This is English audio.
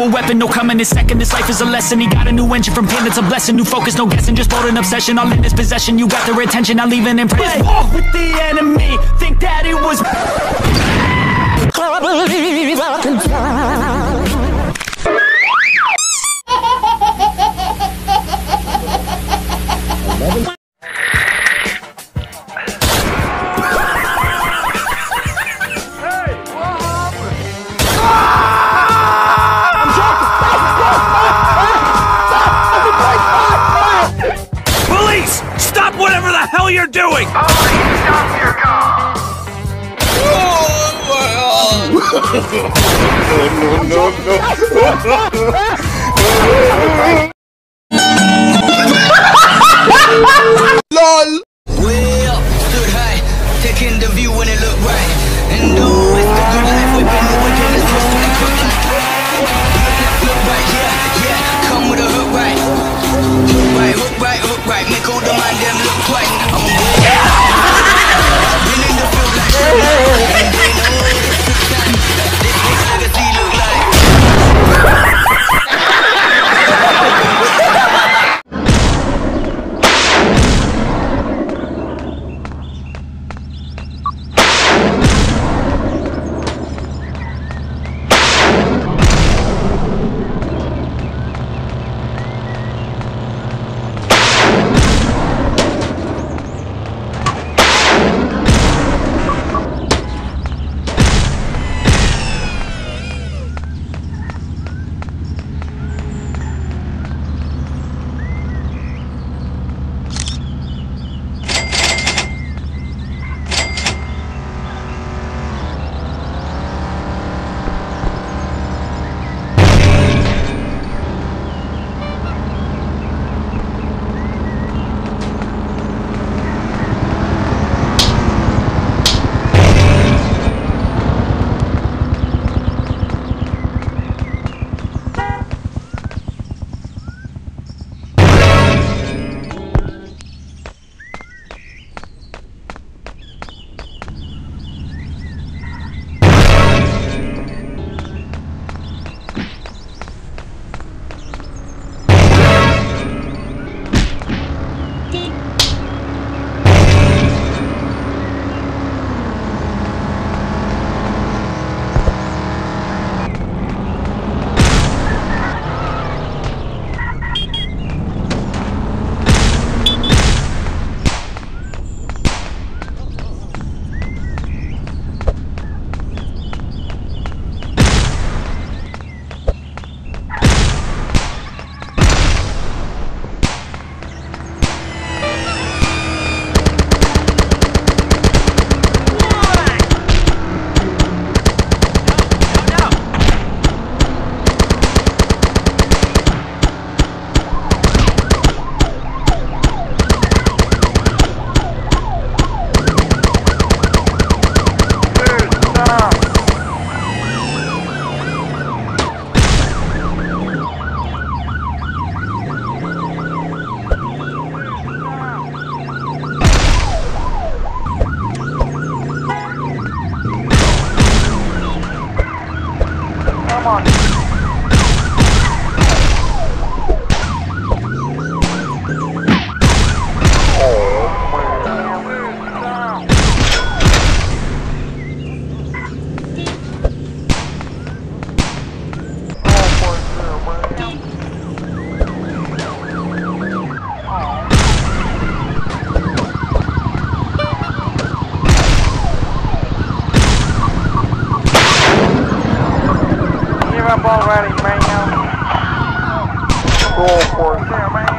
a weapon, no coming in second This life is a lesson, he got a new engine From pain, it's a blessing, new focus, no guessing Just bold an obsession, all in his possession You got their attention, not leaving impression War with the enemy, think that it was I believe I can fly Way Give up already, man. Go for it. There, man.